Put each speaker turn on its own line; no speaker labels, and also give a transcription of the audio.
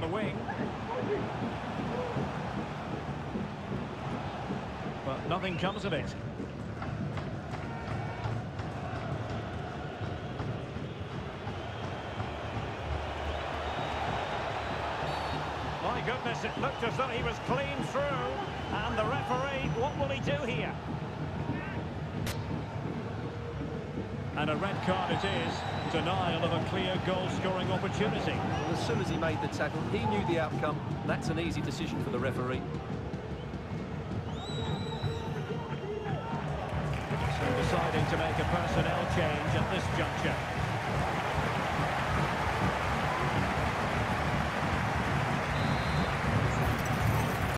the wing. But nothing comes of it. My goodness, it looked as though he was clean through. And the referee, what will he do here? And a red card it is. Denial of a clear goal-scoring opportunity.
Well, as soon as he made the tackle, he knew the outcome. That's an easy decision for the referee.
So deciding to make a personnel change at this juncture.